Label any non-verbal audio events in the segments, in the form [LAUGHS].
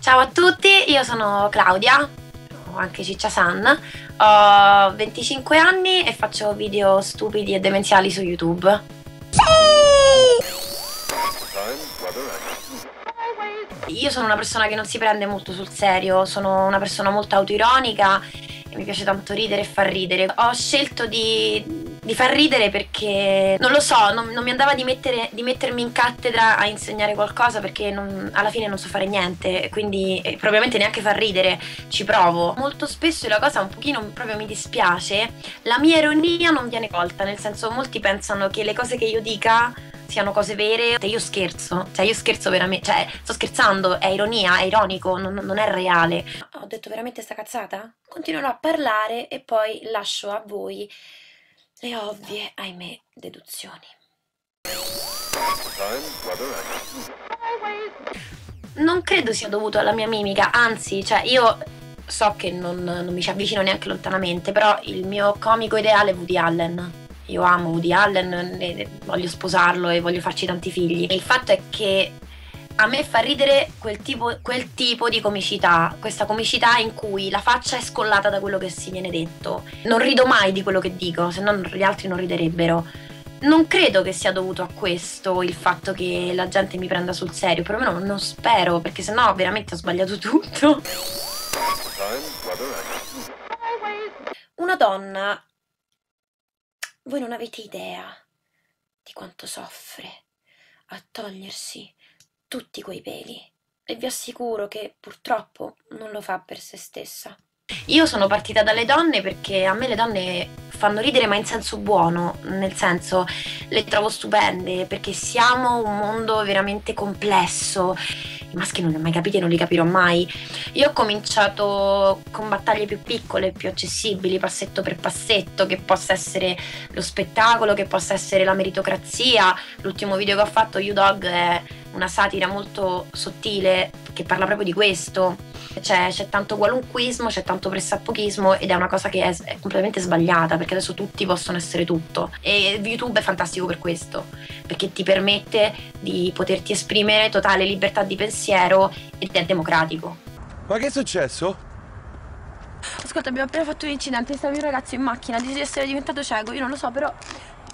Ciao a tutti, io sono Claudia, o anche Ciccia San, ho 25 anni e faccio video stupidi e demenziali su YouTube. Io sono una persona che non si prende molto sul serio, sono una persona molto autoironica e mi piace tanto ridere e far ridere. Ho scelto di di far ridere perché non lo so, non, non mi andava di, mettere, di, mettermi in cattedra a insegnare qualcosa perché non, alla fine non so fare niente, quindi eh, probabilmente neanche far ridere ci provo. Molto spesso la cosa un pochino proprio mi dispiace, la mia ironia non viene colta, nel senso molti pensano che le cose che io dica siano cose vere. Io scherzo, cioè io scherzo veramente, cioè sto scherzando, è ironia, è ironico, non, non è reale. Ho detto veramente sta cazzata? Continuerò a parlare e poi lascio a voi le ovvie, ahimè, deduzioni. Non credo sia dovuto alla mia mimica, anzi, cioè io so che non, non mi ci avvicino neanche lontanamente, però il mio comico ideale è Woody Allen. Io amo Woody Allen, voglio sposarlo e voglio farci tanti figli. Il fatto è che a me fa ridere quel tipo, quel tipo, di comicità, questa comicità in cui la faccia è scollata da quello che si viene detto. Non rido mai di quello che dico, se no gli altri non riderebbero. Non credo che sia dovuto a questo il fatto che la gente mi prenda sul serio, perlomeno non spero, perché sennò veramente ho sbagliato tutto. Una donna, voi non avete idea di quanto soffre a togliersi tutti quei peli e vi assicuro che purtroppo non lo fa per se stessa. Io sono partita dalle donne perché a me le donne fanno ridere ma in senso buono, nel senso le trovo stupende perché siamo un mondo veramente complesso. I maschi non li ho mai capiti e non li capirò mai. Io ho cominciato con battaglie più piccole, più accessibili, passetto per passetto, che possa essere lo spettacolo, che possa essere la meritocrazia. L'ultimo video che ho fatto, U-Dog, è una satira molto sottile che parla proprio di questo. C'è, c'è tanto qualunquismo, c'è tanto pressappochismo ed è una cosa che è, è, completamente sbagliata perché adesso tutti possono essere tutto. E YouTube è fantastico per questo, perché ti permette di poterti esprimere totale libertà di pensiero ed è democratico. Ma che è successo? Ascolta, abbiamo appena fatto un incidente, stava un ragazzo in macchina, dice di essere diventato cieco, io non lo so, però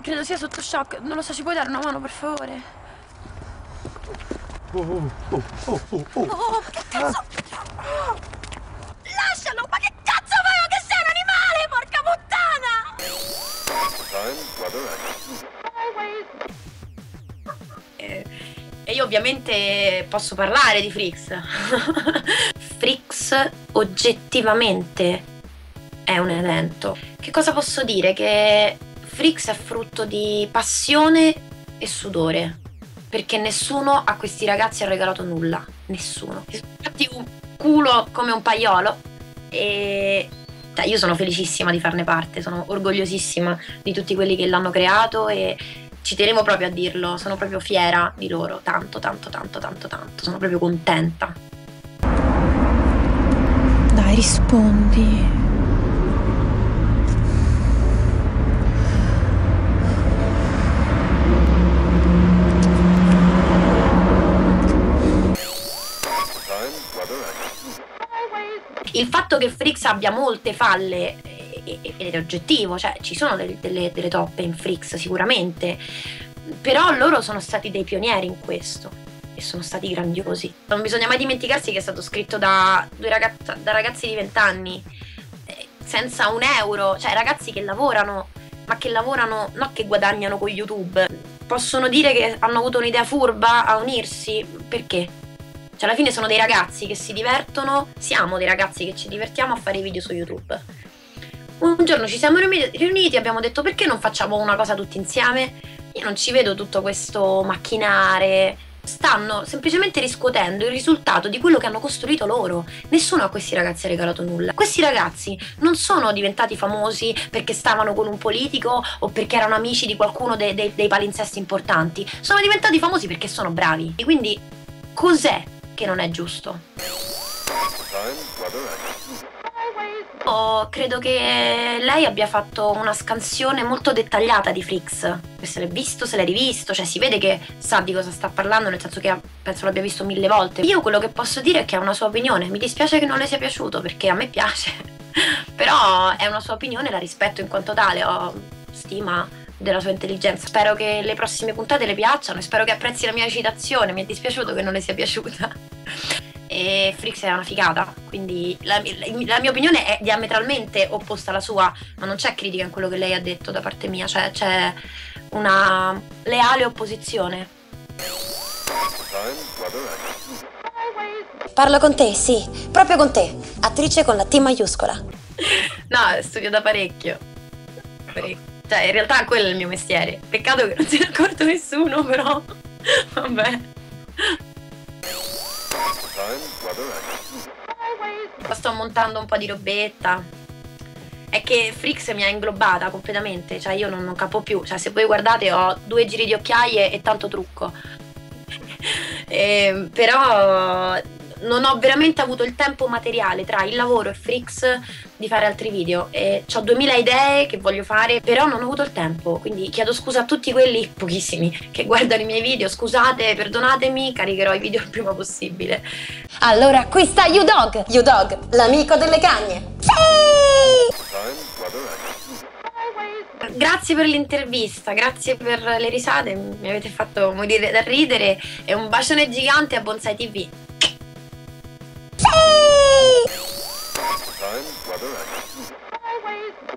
credo sia sotto shock, non lo so, ci puoi dare una mano per favore? Oh, oh, oh, oh, oh, oh. Oh, che cazzo? Oh. Lascialo, ma che cazzo vuoi che sei un animale, porca puttana? Io ovviamente posso parlare di Frix. [LAUGHS] Frix oggettivamente è un evento. Che cosa posso dire? Che Frix è frutto di passione e sudore perché nessuno a questi ragazzi ha regalato nulla, nessuno. Infatti un culo come un paiolo e io sono felicissima di farne parte, sono orgogliosissima di tutti quelli che l'hanno creato e ci tenevo proprio a dirlo, sono proprio fiera di loro, tanto, tanto, tanto, tanto, tanto, sono proprio contenta. Dai, rispondi. Il fatto che Frix abbia molte falle ed è oggettivo, cioè ci sono delle, delle, delle toppe in Frix sicuramente, però loro sono stati dei pionieri in questo e sono stati grandiosi. Non bisogna mai dimenticarsi che è stato scritto da, ragazzi, da ragazzi di 20 anni, eh, senza un euro, cioè ragazzi che lavorano, ma che lavorano, non che guadagnano con YouTube. Possono dire che hanno avuto un'idea furba a unirsi, perché? Cioè, alla fine sono dei ragazzi che si divertono, siamo dei ragazzi che ci divertiamo a fare video su YouTube. Un giorno ci siamo riuniti e abbiamo detto perché non facciamo una cosa tutti insieme? Io non ci vedo tutto questo macchinare. Stanno semplicemente riscuotendo il risultato di quello che hanno costruito loro. Nessuno a questi ragazzi ha regalato nulla. Questi ragazzi non sono diventati famosi perché stavano con un politico o perché erano amici di qualcuno dei, dei, dei palinsesti importanti. Sono diventati famosi perché sono bravi. E quindi cos'è che non è giusto. Oh, credo che lei abbia fatto una scansione molto dettagliata di Frix. Se l'è visto, se l'è rivisto, cioè si vede che sa di cosa sta parlando, nel senso che penso l'abbia visto mille volte. Io quello che posso dire è che ha una sua opinione. Mi dispiace che non le sia piaciuto perché a me piace. [LAUGHS] Però è una sua opinione, la rispetto in quanto tale, ho stima della sua intelligenza. Spero che le prossime puntate le piacciono e spero che apprezzi la mia citazione. Mi è dispiaciuto che non le sia piaciuta e Frix è una figata, quindi la, la, mia opinione è diametralmente opposta alla sua, ma non c'è critica in quello che lei ha detto da parte mia, cioè c'è una leale opposizione. Parlo con te, sì, proprio con te, attrice con la T maiuscola. no, studio da parecchio. parecchio. Cioè, in realtà quello è il mio mestiere. Peccato che non se ne accorto nessuno, però. Vabbè. Sto montando un po' di robetta. È che Frix mi ha inglobata completamente, cioè io non, non capo più. Cioè, se voi guardate ho due giri di occhiaie e tanto trucco. [LAUGHS] eh, però non ho veramente avuto il tempo materiale tra il lavoro e Frix di fare altri video. E ho 2000 idee che voglio fare però non ho avuto il tempo. Quindi chiedo scusa a tutti quelli pochissimi che guardano i miei video. Scusate perdonatemi caricherò i video il prima possibile. Allora qui sta U-Dog U-Dog l'amico delle cagne. Sì! Grazie per l'intervista, grazie per le risate, mi avete fatto morire da ridere. E un bacione gigante a Bonsai TV. Time, weather, action.